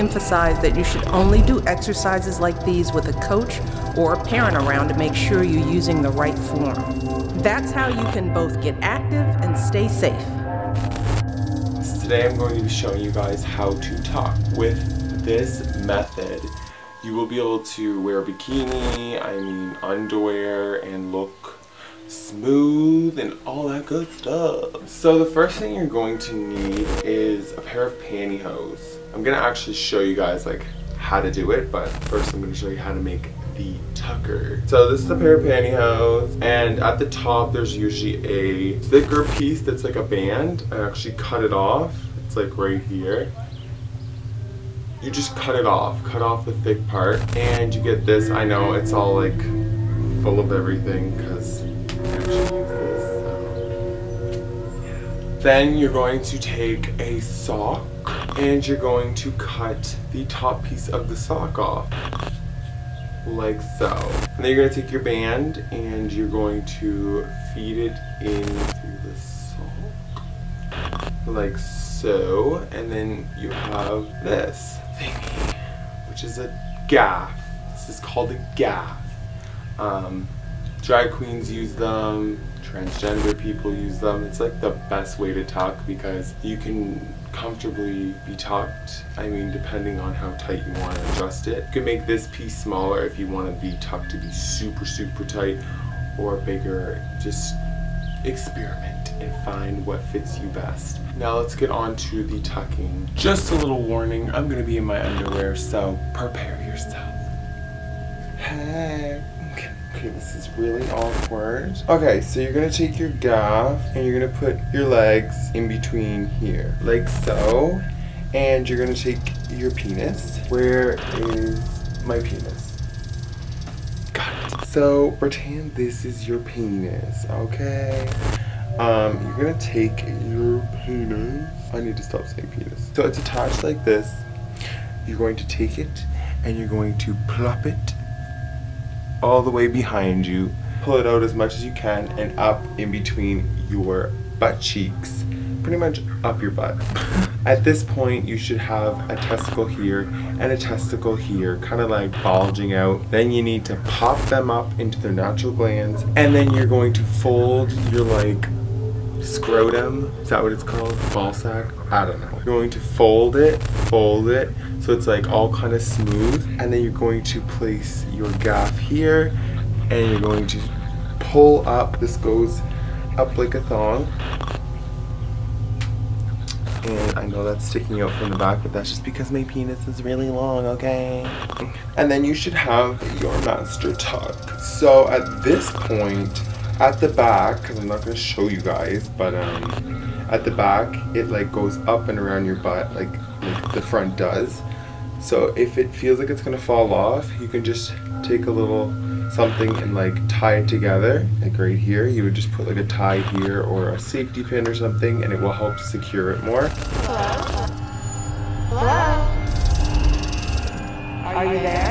emphasize that you should only do exercises like these with a coach or a parent around to make sure you're using the right form. That's how you can both get active and stay safe. Today I'm going to be showing you guys how to talk. With this method, you will be able to wear a bikini, I mean underwear, and look smooth and all that good stuff. So the first thing you're going to need is a pair of pantyhose. I'm gonna actually show you guys like how to do it, but first I'm gonna show you how to make the tucker. So this is a pair of pantyhose and at the top there's usually a thicker piece that's like a band. I actually cut it off. It's like right here you just cut it off, cut off the thick part, and you get this. I know it's all like full of everything because then you're going to take a sock and you're going to cut the top piece of the sock off like so. And then you're going to take your band and you're going to feed it in through the sock like so. And then you have this thingy, which is a gaff. This is called a gaff. Um, drag queens use them, transgender people use them. It's like the best way to tuck because you can comfortably be tucked. I mean, depending on how tight you want to adjust it. You can make this piece smaller if you want to be tucked to be super, super tight or bigger. Just experiment and find what fits you best. Now let's get on to the tucking. Just a little warning, I'm gonna be in my underwear, so prepare yourself. Hey. Okay, this is really awkward. Okay, so you're gonna take your gaff and you're gonna put your legs in between here, like so. And you're gonna take your penis. Where is my penis? Got it. So pretend this is your penis, okay? Um, you're gonna take your penis. I need to stop saying penis. So it's attached like this. You're going to take it and you're going to plop it all the way behind you. Pull it out as much as you can and up in between your butt cheeks. Pretty much up your butt. At this point, you should have a testicle here and a testicle here, kind of like bulging out. Then you need to pop them up into their natural glands. And then you're going to fold your like scrotum. Is that what it's called? Ball sack? I don't know. You're going to fold it, fold it, so it's like all kind of smooth. And then you're going to place your gaff here and you're going to pull up. This goes up like a thong. And I know that's sticking out from the back, but that's just because my penis is really long, okay? And then you should have your master tuck. So at this point, at the back, because I'm not going to show you guys, but um, at the back, it like goes up and around your butt like, like the front does. So if it feels like it's going to fall off, you can just take a little something and like tie it together like right here you would just put like a tie here or a safety pin or something and it will help secure it more Hello? Hello? Are you there?